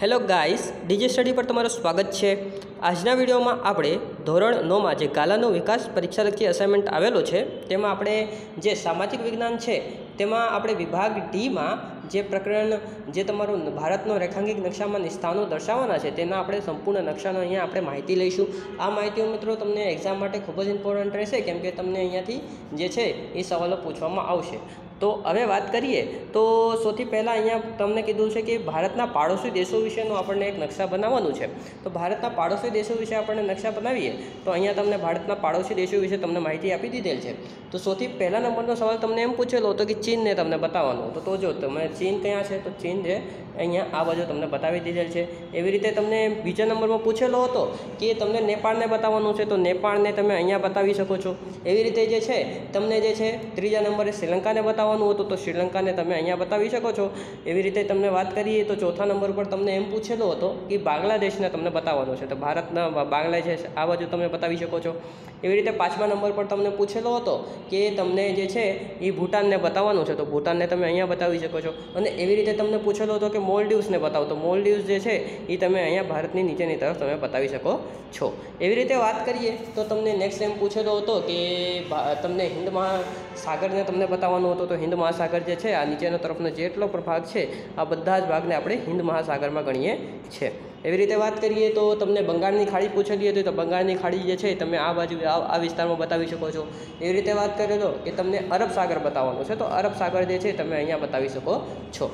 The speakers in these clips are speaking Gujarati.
હેલો ગાઈસ ડીજે સ્ટડી પર તમારું સ્વાગત છે. આજના વિડીયોમાં આપણે ધોરણ નોમાં જે ગાલાનો વિકાસ પરીક્ષાલક્ષી અસાઇનમેન્ટ આવેલો છે, તેમાં આપણે જે સામાજિક વિજ્ઞાન છે, તેમાં આપણે વિભાગ ડીમાં જે પ્રકરણ, જે તમારું ભારતનો રેખાંકિક નકશામાં સ્થાનો દર્શાવવાના છે, તેના આપણે સંપૂર્ણ નકશાનો અહીંયા આપણે માહિતી લઈશું. આ માહિતીઓ મિત્રો તમને એક્ઝામ માટે ખૂબ જ ઇમ્પોર્ટન્ટ રહેશે, કેમ કે તમને અહીંયાથી જે છે એ સવાલો પૂછવામાં આવશે. તો હવે વાત કરીએ, તો સૌથી પહેલાં અહીંયા તમને કીધું છે કે ભારતના પાડોશી દેશો વિશેનો આપણને એક નકશા બનાવવાનું છે. તો ભારતના પાડોશી દેશો વિશે આપણને નકશા બનાવીએ, તો અહીંયા તમને ભારતના પાડોશી દેશો વિશે તમને માહિતી આપી દીધેલ છે. તો સૌથી પહેલા નંબરનો સવાલ તમને એમ પૂછેલો હતો કે ચીનને તમને બતાવવાનું, તો તો જો તમે ચીન ક્યાં છે, તો ચીન છે, અહીંયા આ બાજુ તમને બતાવી દીધેલ છે. એવી રીતે તમને બીજા નંબરમાં પૂછેલો હતો કે તમને નેપાળને બતાવવાનું છે, તો નેપાળને તમે અહીંયા બતાવી શકો છો. એવી રીતે જે છે, તમને જે છે, ત્રીજા નંબરે શ્રીલંકાને બતાવવાનું હતું તો શ્રીલંકાને તમે અહીંયા બતાવી શકો છો. એવી રીતે તમને વાત કરીએ તો ચોથા નંબર પર તમને એમ પૂછેલો હતો કે બાંગ્લાદેશને તમને બતાવવાનો છે. તો ભારતના બાંગ્લાદેશ આ બાજુ તમે બતાવી શકો છો. એવી રીતે પાંચમા નંબર પર તમને પૂછેલો હતો કે તમને જે છે એ ભૂટાનને બતાવવાનું છે. તો ભૂટાનને તમે અહીંયા બતાવી શકો છો. અને એવી રીતે તમને પૂછેલો હતો કે મોલડીવ્સને બતાવો. તો મોલડીવ્સ જે છે એ તમે અહીંયા ભારતની નીચેની તરફ તમે બતાવી શકો છો. એવી રીતે વાત કરીએ તો તમને નેક્સ્ટ એમ પૂછેલો હતો કે તમને હિન્દ મહાસાગરને તમને બતાવવાનું હતું. તો હિન્દ મહાસાગર જે છે, આ નીચેનો તરફનો જેટલો પણ ભાગ છે, આ બધા જ ભાગને આપણે હિન્દ મહાસાગરમાં ગણીએ છીએ. એવી રીતે વાત કરીએ તો તમને બંગાળની ખાડી પૂછેલી હતી તો બંગાળની ખાડી જે છે તમે આ બાજુ આ વિસ્તારમાં બતાવી શકો છો. એવી રીતે વાત કરીએ તો કે તમને અરબ સાગર બતાવવાનો છે. તો અરબ સાગર જે છે તમે અહીંયા બતાવી શકો છો.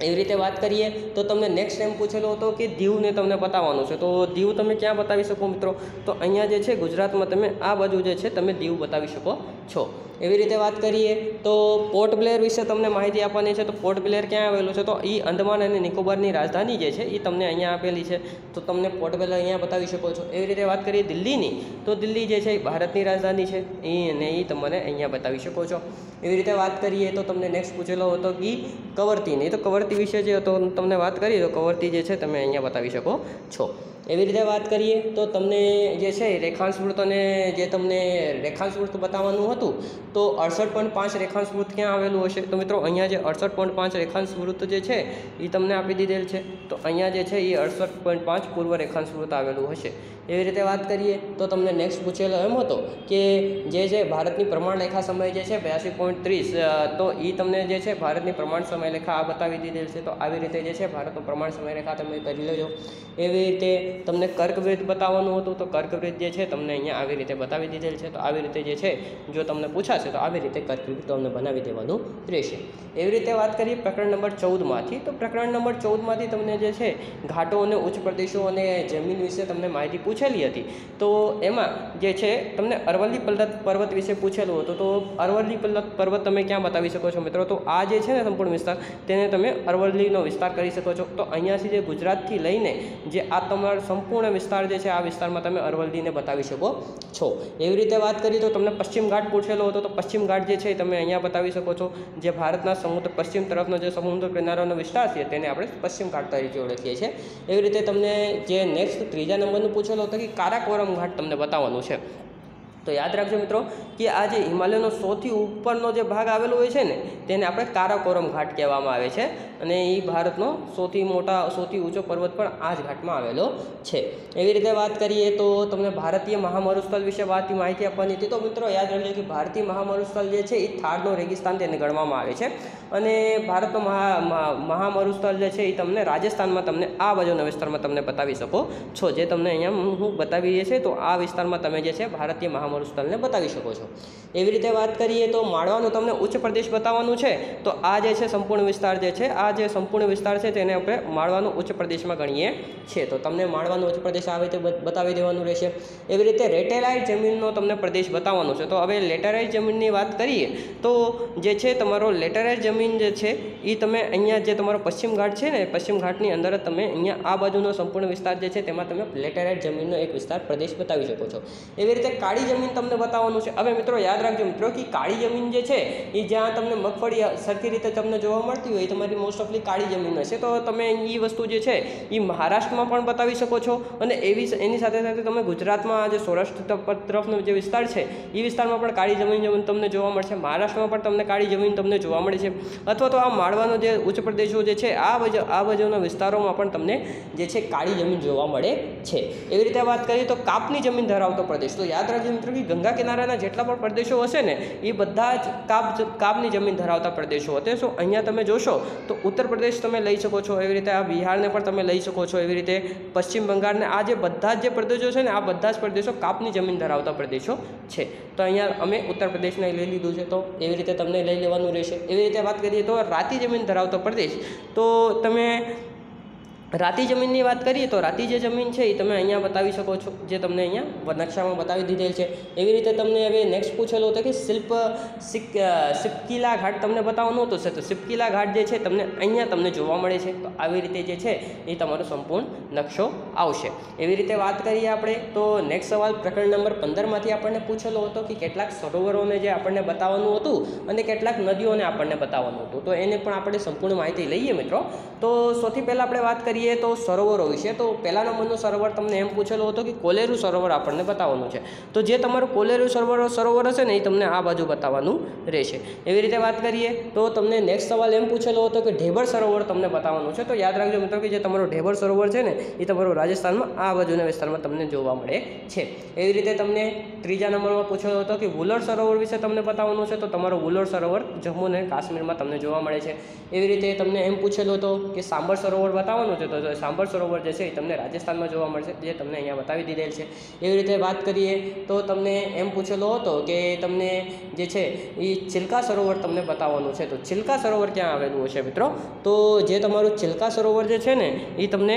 એવી રીતે વાત કરીએ તો તમને નેક્સ્ટ ટાઈમ પૂછેલો હતો કે દીવને તમને બતાવવાનું છે. તો દીવ તમે ક્યાં બતાવી શકો મિત્રો? તો અહીંયા જે છે ગુજરાતમાં તમે આ બાજુ જે છે તમે દીવ બતાવી શકો છો. એવી રીતે વાત કરીએ તો પોર્ટ બ્લેર વિશે તમને માહિતી આપવાની છે તો પોર્ટ બ્લેર ક્યાં આવેલું છે? તો એ અંદમાન અને નિકોબારની રાજધાની જે છે એ તમને અહીંયા આપેલી છે. તો તમને પોર્ટ બ્લેર અહીંયા બતાવી શકો છો. એવી રીતે વાત કરીએ દિલ્હીની, તો દિલ્હી જે છે એ ભારતની રાજધાની છે. એ અને એ તમને અહીંયા બતાવી શકો છો. એવી રીતે વાત કરીએ તો તમને નેક્સ્ટ પૂછેલો હતો કે કવરતીની. તો કવરતી વિશે જે હતો, તમને વાત કરીએ તો કવરતી જે છે, તમે અહીંયા બતાવી શકો છો. એવી રીતે વાત કરીએ તો તમને જે છે રેખાંશ વૃત્તને જે તમને રેખાંશ વૃત્ત બતાવવાનું હતું, તો અડસઠ પોઈન્ટ પાંચ રેખાંશ વૃત્ત ક્યાં આવેલું હશે? તો મિત્રો, અહીંયા જે અડસઠ પોઈન્ટ પાંચ રેખાંશ વૃત્ત જે છે એ તમને આપી દીધેલ છે. તો અહીંયા જે છે એ અડસઠ પોઈન્ટ પાંચ પૂર્વ રેખાંશ વૃત્ત આવેલું હશે. એવી રીતે વાત કરીએ તો તમને નેક્સ્ટ પૂછેલો એમ હતો કે જે છે ભારતની પ્રમાણ લેખા સમય જે છે, બ્યાસી પોઈન્ટ ત્રીસ તો એ તમને જે છે, ભારતની પ્રમાણ સમય લેખા આ બતાવી દીધેલ છે. તો આવી રીતે જે છે, ભારતનું પ્રમાણ સમય રેખા તમે કરી લેજો. એવી રીતે તમને કર્કવેદ બતાવવાનું હતું તો કર્કવેદ જે છે તમને અહીંયા આવી રીતે બતાવી દીધેલ છે. તો આવી રીતે જે છે, જો તમને પૂછાશે તો આવી રીતે કર્કવૃત્ત તમને બનાવી દેવાનું રહેશે. એવી રીતે વાત કરીએ પ્રકરણ નંબર ચૌદમાંથી, તો પ્રકરણ નંબર ચૌદમાંથી તમને જે છે, ઘાટો અને ઉચ્ચ પ્રદેશો અને જમીન વિશે તમને માહિતી પૂછેલી હતી. તો એમાં જે છે, તમને અરવલ્લી પર્વત પર્વત વિશે પૂછેલું હતું. તો અરવલ્લી પર્વત તમે ક્યાં બતાવી શકો છો મિત્રો? તો આ જે છે ને સંપૂર્ણ વિસ્તાર, તેને તમે અરવલ્લીનો વિસ્તાર કરી શકો છો. તો અહીંયાથી જે ગુજરાતથી લઈને જે આ તમારો સંપૂર્ણ વિસ્તાર જે છે, આ વિસ્તારમાં તમે અરવલ્લીને બતાવી શકો છો. એવી રીતે વાત કરીએ તો તમને પશ્ચિમ ઘાટ પૂછેલો હતો, તો પશ્ચિમ ઘાટ જે છે તમે અહીંયા બતાવી શકો છો. જે ભારતના સમુદ્ર, પશ્ચિમ તરફનો જે સમુદ્ર કિનારાનો વિસ્તાર છે, તેને આપણે પશ્ચિમ ઘાટ તરીકે ઓળખીએ છીએ. એવી રીતે તમને જે નેક્સ્ટ ત્રીજા નંબરનું પૂછેલો હતો કે કારાકોરમ ઘાટ તમને બતાવવાનું છે. તો યાદ રાખજો મિત્રો, કે આ જે હિમાલયનો સૌથી ઉપરનો જે ભાગ આવેલો હોય છે ને, તેને આપણે કારાકોરમ ઘાટ કહેવામાં આવે છે. અને એ ભારતનો સૌથી મોટા, સૌથી ઊંચો પર્વત પણ આ જ ઘાટમાં આવેલો છે. એવી રીતે વાત કરીએ તો તમને ભારતીય મહામરુસ્થળ વિશે વાત માહિતી આપવાની હતી. તો મિત્રો યાદ રાખજો કે ભારતીય મહામરુસ્થળ જે છે, એ થારનો રેગિસ્તાન તેને ગણવામાં આવે છે. અને ભારતનો મહા મહામરુસ્થળ જે છે, એ તમને રાજસ્થાનમાં તમને આ બાજુના વિસ્તારમાં તમને બતાવી શકો છો. જે તમને અહીંયા હું બતાવીએ છીએ તો આ વિસ્તારમાં તમે જે છે, ભારતીય મહામરુસ્થળને બતાવી શકો છો. એવી રીતે વાત કરીએ તો માળવાનું તમને ઉચ્ચ પ્રદેશ બતાવવાનું છે. તો આ જે છે, સંપૂર્ણ વિસ્તાર જે છે, આ જે સંપૂર્ણ વિસ્તાર છે તેને આપણે માળવાનું ઉચ્ચ પ્રદેશમાં ગણીએ છીએ. તો તમને માળવાનું ઉચ્ચ પ્રદેશ આવી રીતે બતાવી દેવાનું રહેશે. એવી રીતે રેટેલાઇટ જમીનનો તમને પ્રદેશ બતાવવાનો છે. તો હવે લેટેરાઇટ જમીનની વાત કરીએ, તો જે છે તમારો લેટેરાઇટ જમીન જે છે એ તમે અહીંયા જે તમારો પશ્ચિમ ઘાટ છે ને, પશ્ચિમ ઘાટની અંદર તમે અહીંયા આ બાજુનો સંપૂર્ણ વિસ્તાર જે છે તેમાં તમે લેટેરાઇટ જમીનનો એક વિસ્તાર પ્રદેશ બતાવી શકો છો. એવી રીતે કાળી જમીન તમને બતાવવાનું છે. હવે મિત્રો યાદ રાખજો મિત્રો કે કાળી જમીન જે છે એ જ્યાં તમને મગફળી સરખી રીતે તમને જોવા મળતી હોય તમારી મોસ્ટ ઓફલી કાળી જમીન હશે તો તમે એ વસ્તુ જે છે એ મહારાષ્ટ્રમાં પણ બતાવી શકો છો. અને એવી એની સાથે સાથે તમે ગુજરાતમાં જે સૌરાષ્ટ્ર તરફનો જે વિસ્તાર છે એ વિસ્તારમાં પણ કાળી જમીન જમીન તમને જોવા મળશે. મહારાષ્ટ્રમાં પણ તમને કાળી જમીન તમને જોવા મળે છે. અથવા તો આ માળવાનો જે ઉચ્ચ પ્રદેશો જે છે, આ બાજુ આ બાજુના વિસ્તારોમાં પણ તમને જે છે, કાળી જમીન જોવા મળે છે. એવી રીતે વાત કરીએ તો કાપની જમીન ધરાવતો પ્રદેશ. તો યાદ રાખજો મિત્રો કે ગંગા કિનારાના જેટલા પણ પ્રદેશો હશે ને એ બધા જ કાપ, કાપની જમીન ધરાવતા પ્રદેશો હશે. સો અહીંયા તમે જોશો તો ઉત્તર પ્રદેશ તમે લઈ શકો છો, એવી રીતે આ બિહારને પણ તમે લઈ શકો છો, એવી રીતે પશ્ચિમ બંગાળને આ જે બધા જ જે પ્રદેશો છે ને, આ બધા જ પ્રદેશો કાપની જમીન ધરાવતા પ્રદેશો છે. તો અહીંયા અમે ઉત્તર પ્રદેશને લઈ લીધું છે, તો એવી રીતે તમને લઈ લેવાનું રહેશે. એવી રીતે વાત કરીએ તો રાતી જમીન ધરાવતો પ્રદેશ. તો તમે રાતી જમીનની વાત કરીએ તો રાતી જે જમીન છે એ તમે અહીંયા બતાવી શકો છો, જે તમને અહીંયા નકશામાં બતાવી દીધેલ છે. એવી રીતે તમને હવે નેક્સ્ટ પૂછેલો હતો કે શિલ્પ સિપકીલા ઘાટ તમને બતાવવાનું હતું છે, તો સિપકીલા ઘાટ જે છે તમને અહીંયા તમને જોવા મળે છે. તો આવી રીતે જે છે એ તમારો સંપૂર્ણ નકશો આવશે. એવી રીતે વાત કરીએ આપણે, તો નેક્સ્ટ સવાલ પ્રકરણ નંબર પંદરમાંથી આપણને પૂછેલો હતો કે કેટલાક સરોવરોને જે આપણને બતાવવાનું હતું અને કેટલાક નદીઓને આપણને બતાવવાનું હતું. તો એને પણ આપણે સંપૂર્ણ માહિતી લઈએ મિત્રો. તો સૌથી પહેલાં આપણે વાત કરીએ તો સરોવરો વિશે તો પહેલા નંબરનું સરોવર તમને એમ પૂછેલો હતો કે કોલેરુ સરોવર આપણને બતાવવાનું છે. તો જે તમારું કોલેરુ સરોવર સરોવર હશે ને એ તમને આ બાજુ બતાવવાનું રહેશે. એવી રીતે વાત કરીએ તો તમને નેક્સ્ટ સવાલ એમ પૂછેલો હતો કે ઢેબર સરોવર તમને બતાવવાનું છે. તો યાદ રાખજો મિત્રો કે જે તમારું ઢેબર સરોવર છે ને એ તમારું રાજસ્થાનમાં આ બાજુના વિસ્તારમાં તમને જોવા મળે છે. એવી રીતે તમને ત્રીજા નંબરમાં પૂછેલો હતો કે વુલર સરોવર વિશે તમને બતાવવાનું છે. તો તમારું વુલર સરોવર જમ્મુ અને કાશ્મીરમાં તમને જોવા મળે છે. એવી રીતે તમને એમ પૂછેલો હતો કે સાંબર સરોવર બતાવવાનું છે. તો સાંભળ સરોવર જે છે એ તમને રાજસ્થાનમાં જોવા મળશે, જે તમને અહીંયા બતાવી દીધેલ છે. એવી રીતે વાત કરીએ તો તમને એમ પૂછેલો હતો કે તમને જે છે એ ચિલ્કા સરોવર તમને બતાવવાનું છે. તો ચિલ્કા સરોવર ક્યાં આવેલું હશે મિત્રો? તો જે તમારું ચિલ્કા સરોવર જે છે ને, એ તમને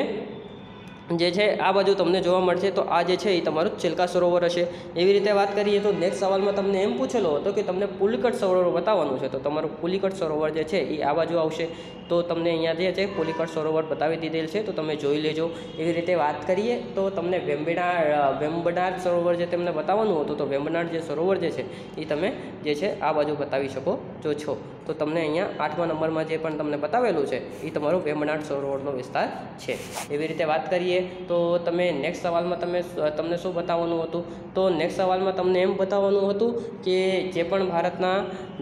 જે છે, આ બાજુ તમને જોવા મળશે, તો આ જે છે, એ તમારું ચિલ્કા સરોવર હશે. એવી રીતે વાત કરીએ તો નેક્સ્ટ સવાલમાં તમને એમ પૂછેલો હતો કે તમને પુલિકટ સરોવર બતાવવાનું છે, તો તમારું પુલિકટ સરોવર જે છે, એ આ બાજુ આવશે. તો તમને અહીંયા જે છે પુલિકટ સરોવર બતાવી દીધેલ છે, તો તમે જોઈ લેજો. એવી રીતે વાત કરીએ તો તમને વેમ્બેનાર વેમ્બનાર સરોવર જે તમને બતાવવાનું હતું, તો વેમ્બનાર જે સરોવર જે છે, એ તમે જે છે, આ બાજુ બતાવી શકો છો. તો તમને અહીંયા આઠમા નંબરમાં જે પણ તમને બતાવેલું છે, એ તમારું વેમ્બનાડ સરોવરનો વિસ્તાર છે. એવી રીતે વાત કરીએ તો તમે નેક્સ્ટ સવાલમાં તમે તમને શું બતાવવાનું હતું? તો નેક્સ્ટ સવાલમાં તમને એમ બતાવવાનું હતું કે જે પણ ભારતના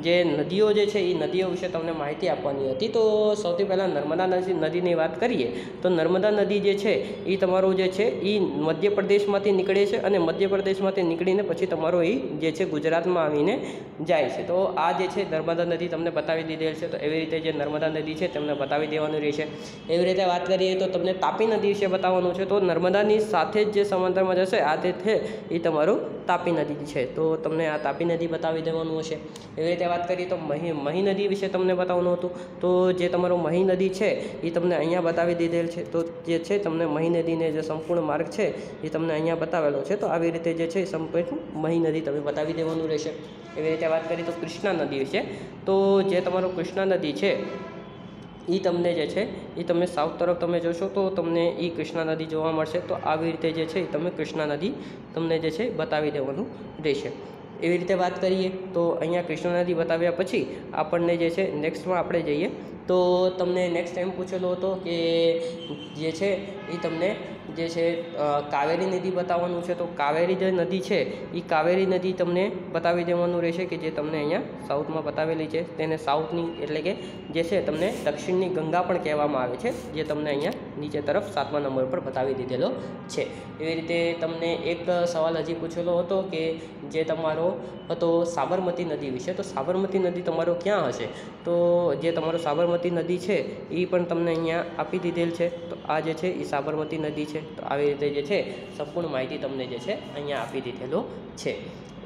જે નદીઓ જે છે, એ નદીઓ વિશે તમને માહિતી આપવાની હતી. તો સૌથી પહેલાં નર્મદા નદી, નદીની વાત કરીએ તો નર્મદા નદી જે છે, એ તમારું જે છે, એ મધ્યપ્રદેશમાંથી નીકળે છે અને મધ્યપ્રદેશમાંથી નીકળીને પછી તમારો એ જે છે, ગુજરાતમાં આવીને જાય છે. તો આ જે છે, નર્મદા નદી તમને બતાવી દીધેલ છે, તો એવી રીતે જે નર્મદા નદી છે તમને બતાવી દેવાનું રહેશે. એવી રીતે વાત કરીએ તો તમને તાપી નદી વિશે બતાવવાનું છે, તો નર્મદાની સાથે જ જે સમાંતરમાં જશે, આ તે છે, એ તમારું તાપી નદી છે. તો તમને આ તાપી નદી બતાવી દેવાનું હશે. એવી રીતે વાત કરીએ તો મહી મહી નદી વિશે તમને બતાવવાનું હતું. તો જે તમારું મહી નદી છે એ તમને અહીંયા બતાવી દીધેલ છે. તો જે છે, તમને મહી નદીને જે સંપૂર્ણ માર્ગ છે એ તમને અહીંયા બતાવેલો છે. તો આવી રીતે જે છે સંપૂર્ણ મહી નદી તમે બતાવી દેવાનું રહેશે. એવી રીતે વાત કરીએ તો કૃષ્ણા નદી વિશે. તો જે તમારો કૃષ્ણા નદી છે એ તમને જે છે એ તમે સાઉથ તરફ તમે જોશો તો તમને એ કૃષ્ણા નદી જોવા મળશે. તો આવી રીતે જે છે એ તમે કૃષ્ણા નદી તમને જે છે બતાવી દેવાનું રહેશે. એવી રીતે વાત કરીએ તો અહીંયા કૃષ્ણા નદી બતાવ્યા પછી આપણને જે છે નેક્સ્ટમાં આપણે જઈએ. તો તમને નેક્સ્ટ ટાઈમ પૂછેલો હતો કે જે છે એ તમને જે છે કાવેરી નદી બતાવવાનું છે, તો કાવેરી જે નદી છે એ કાવેરી નદી તમને બતાવી દેવાનું રહેશે કે જે તમને અહીંયા સાઉથમાં બતાવેલી છે. તેને સાઉથની એટલે કે જે છે, તમને દક્ષિણની ગંગા પણ કહેવામાં આવે છે, જે તમને અહીંયા નીચે તરફ સાતમા નંબર પર બતાવી દીધેલો છે. એવી રીતે તમને એક સવાલ હજી પૂછેલો હતો કે જે તમારો હતો સાબરમતી નદી વિશે, તો સાબરમતી નદી તમારો ક્યાં હશે? તો જે તમારો સાબરમતી નદી છે એ પણ તમને અહીંયા આપી દીધેલ છે. તો આ જે છે એ સાબરમતી નદી છે. તો આવી રીતે જે છે, સંપૂર્ણ માહિતી તમને જે છે, અહીંયા આપી દીધેલો છે.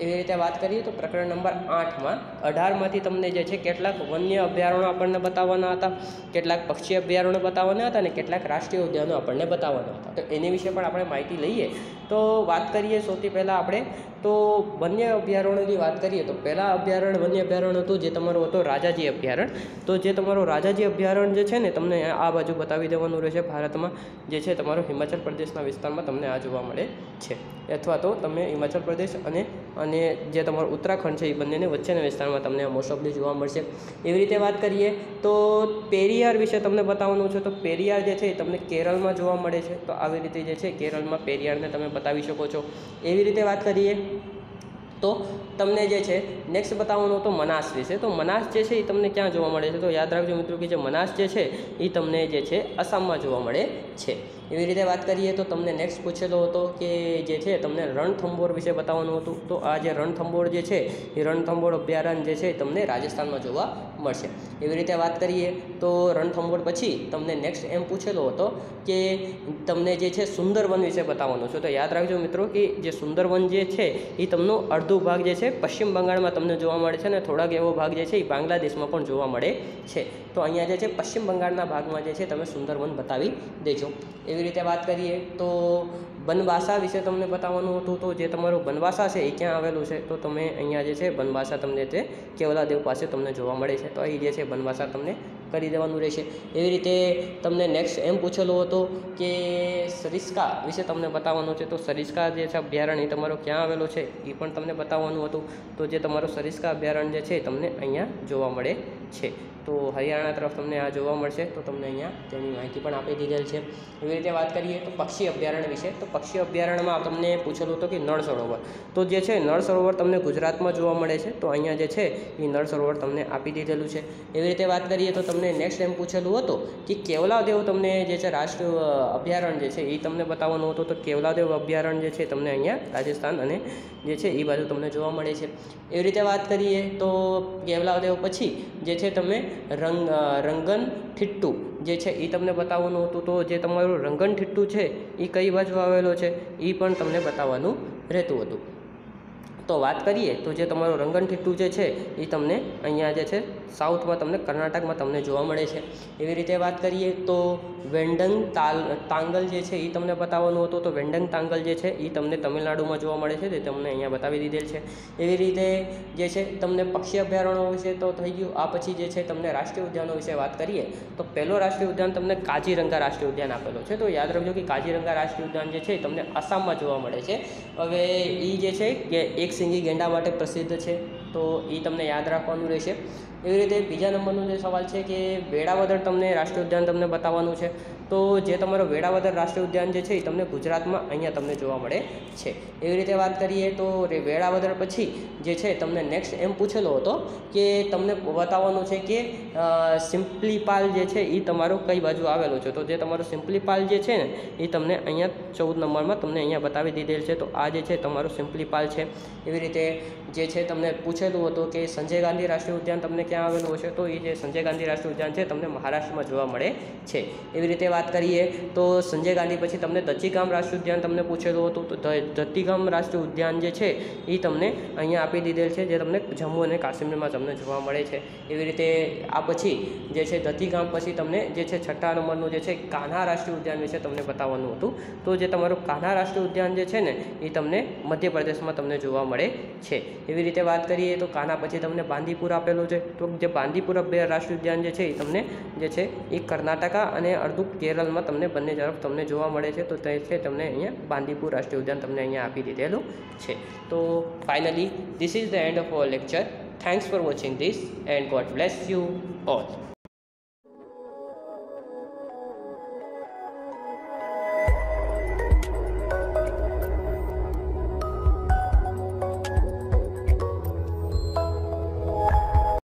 એવી રીતે વાત કરીએ તો પ્રકરણ નંબર આઠમાં અઢારમાંથી તમને જે છે કેટલાક વન્ય અભયારણ્યો આપણને બતાવવાના હતા, કેટલાક પક્ષી અભયારણ્યો બતાવવાના હતા અને કેટલાક રાષ્ટ્રીય ઉદ્યાનો આપણને બતાવવાના હતા. તો એની વિશે પણ આપણે માહિતી લઈએ. તો વાત કરીએ સૌથી પહેલાં આપણે તો વન્ય અભયારણ્યની વાત કરીએ તો પહેલાં અભયારણ્ય વન્ય અભયારણ્ય હતું, જે તમારું હતું રાજાજી અભયારણ્ય. તો જે તમારું રાજાજી અભયારણ્ય જે છે ને, તમને આ બાજુ બતાવી દેવાનું રહેશે, ભારતમાં જે છે તમારો હિમાચલ પ્રદેશના વિસ્તારમાં તમને આ જોવા મળે છે. અથવા તો તમે હિમાચલ પ્રદેશ અને અને જે તમારું ઉત્તરાખંડ છે એ બંનેને વચ્ચેના વિસ્તારમાં તમને મોસ્ટ ઓફલી જોવા મળશે. એવી રીતે વાત કરીએ તો પેરિયાર વિશે તમને બતાવવાનું છે, તો પેરિયાર જે છે એ તમને કેરળમાં જોવા મળે છે. તો આવી રીતે જે છે કેરળમાં પેરિયારને તમે બતાવી શકો છો. એવી રીતે વાત કરીએ તો તમને જે છે નેક્સ્ટ બતાવવાનું તો મનાસ વિશે તો મનાસ જે છે એ તમને ક્યાં જોવા મળે છે? તો યાદ રાખજો મિત્રો કે જે મનાસ જે છે એ તમને જે છે, આસામમાં જોવા મળે છે. એવી રીતે વાત કરીએ તો તમને નેક્સ્ટ પૂછેલો હતો કે જે છે તમને રણથંભોર વિશે બતાવવાનું હતું. તો આ જે રણથંભોર જે છે, એ રણથંભોર અભયારણ્ય જે છે તમને રાજસ્થાનમાં જોવા મળશે. એવી રીતે વાત કરીએ તો રણથંભોર પછી તમને નેક્સ્ટ એમ પૂછેલો હતો કે તમને જે છે સુંદરવન વિશે બતાવવાનું છે. તો યાદ રાખજો મિત્રો કે જે સુંદરવન જે છે એ તમને અડધો ભાગ જે છે પશ્ચિમ બંગાળમાં તમને જોવા મળે છે અને થોડાક એવો ભાગ જે છે એ બાંગ્લાદેશમાં પણ જોવા મળે છે. તો અહીંયા જે છે, પશ્ચિમ બંગાળના ભાગમાં જે છે, તમે સુંદરવન બતાવી દેજો. એવી રીતે વાત કરીએ તો બનવાસા વિશે તમને બતાવવાનું હતું તો જે તમારું બનવાસા છે એ ક્યાં આવેલું છે, તો તમે અહીંયા જે છે બનવાસા તમને તે કેવલાદેવ પાસે તમને જોવા મળે છે, તો અહીં જે છે બનવાસા તમને કરી દેવાનું રહેશે. એવી રીતે તમને નેક્સ્ટ એમ પૂછેલું હતું કે સરિસ્કા વિશે તમને બતાવવાનું છે, તો સરિસ્કા જે છે અભયારણ્ય તમારો ક્યાં આવેલો છે એ પણ તમને બતાવવાનું હતું. તો જે તમારો સરિસ્કા અભયારણ્ય જે છે તમને અહીંયા જોવા મળે છે. તો હરિયાણા તરફ તમને આ જોવા મળશે, તો તમને અહીંયા તેની માહિતી પણ આપી દીધેલ છે. એવી રીતે વાત કરીએ તો પક્ષી અભયારણ્ય વિશે, તો પક્ષી અભયારણ્યમાં તમને પૂછેલું હતું કે નળ સરોવર. તો જે છે, નળ સરોવર તમને ગુજરાતમાં જોવા મળે છે. તો અહીંયા જે છે, એ નળ સરોવર તમને આપી દીધેલું છે. એવી રીતે વાત કરીએ તો તમને નેક્સ્ટ એમ પૂછેલું હતું કે કેવલાદેવ તમને જે છે, રાષ્ટ્રીય અભયારણ્ય જે છે, એ તમને બતાવવાનું હતું. તો કેવલાદેવ અભયારણ્ય જે છે તમને અહીંયા રાજસ્થાન અને જે છે, એ બાજુ તમને જોવા મળે છે. એવી રીતે વાત કરીએ તો કેવલાદેવ પછી જે છે, તમે રંગ રંગન, ઠિટ્ટુ જે છે એ તમને બતાવવાનું હતું તો જે તમારું રંગન ઠિટ્ટુ છે એ કઈ બાજુ આવેલો છે એ પણ તમને બતાવવાનું રહેતું હતું. તો વાત કરીએ તો જે તમારું રંગન જે છે, એ તમને અહીંયા જે છે, સાઉથમાં તમને, કર્ણાટકમાં તમને જોવા મળે છે. એવી રીતે વાત કરીએ તો વેન્ડંગ તાલ, તાંગલ જે છે, એ તમને બતાવવાનું હતું. તો વેન્ડંગ તાંગલ જે છે, એ તમને તમિલનાડુમાં જોવા મળે છે. તે તમને અહીંયા બતાવી દીધેલ છે. એવી રીતે જે છે, તમને પક્ષી અભયારણ્યો વિશે તો થઈ ગયું. આ પછી જે છે, તમને રાષ્ટ્રીય ઉદ્યાનો વિશે વાત કરીએ તો પહેલો રાષ્ટ્રીય ઉદ્યાન તમને કાજીરંગા રાષ્ટ્રીય ઉદ્યાન આપેલો છે. તો યાદ રાખજો કે કાજીરંગા રાષ્ટ્રીય ઉદ્યાન જે છે તમને આસામમાં જોવા મળે છે. હવે એ જે છે, કે એક સિંગી ગેંડા માટે પ્રસિદ્ધ છે. તો એ તમને યાદ રાખવાનું રહેશે. એવી રીતે બીજા નંબરનો જે સવાલ છે કે વેળાવદર તમને રાષ્ટ્રીય ઉદ્યાન તમને બતાવવાનું છે. તો જે તમારો વેળાવદર રાષ્ટ્રીય ઉદ્યાન જે છે એ તમને ગુજરાતમાં અહીંયા તમને જોવા મળે છે. એવી રીતે વાત કરીએ તો વેળાવદર પછી જે છે તમને નેક્સ્ટ એમ પૂછેલો હતો કે તમને બતાવવાનું છે કે સિમ્પલીપાલ જે છે એ તમારો કઈ બાજુ આવેલો છે? તો જે તમારો સિમ્પલીપાલ જે છે ને એ તમને અહીંયા ચૌદ નંબરમાં તમને અહીંયા બતાવી દીધેલ છે. તો આ જે છે તમારો સિમ્પલીપાલ છે. એવી રીતે જે છે તમને પૂછેલું હતું કે સંજય ગાંધી રાષ્ટ્રીય ઉદ્યાન તમને ક્યાં આવેલું હશે, તો એ જે સંજય ગાંધી રાષ્ટ્રીય ઉદ્યાન છે તમને મહારાષ્ટ્રમાં જોવા મળે છે. એવી રીતે વાત કરીએ તો સંજય ગાંધી પછી તમને દત્તીગામ રાષ્ટ્રીય ઉદ્યાન તમને પૂછેલું હતું, તો દત્તીગામ રાષ્ટ્રીય ઉદ્યાન જે છે એ તમને અહીંયા આપી દીધેલ છે, જે તમને જમ્મુ અને કાશ્મીરમાં તમને જોવા મળે છે. એવી રીતે આ પછી જે છે દત્તીગામ પછી તમને જે છે છઠ્ઠા નંબરનું જે છે કાન્હા રાષ્ટ્રીય ઉદ્યાન વિશે તમને બતાવવાનું હતું. તો જે તમારું કાન્હા રાષ્ટ્રીય ઉદ્યાન જે છે ને એ તમને મધ્યપ્રદેશમાં તમને જોવા મળે છે. એવી રીતે વાત કરીએ તો કાના પછી તમને બાંદીપુર આપેલું છે. તો જે બાંદીપુર રાષ્ટ્રીય ઉદ્યાન જે છે એ તમને જે છે એ કર્ણાટકા અને અડધું કેરળમાં તમને બંને તરફ તમને જોવા મળે છે. તો તે છે તમને અહીંયા બાંદીપુર રાષ્ટ્રીય ઉદ્યાન તમને અહીંયા આપી દીધેલું છે. તો finally this is the end of our lecture thanks for watching this and God bless you all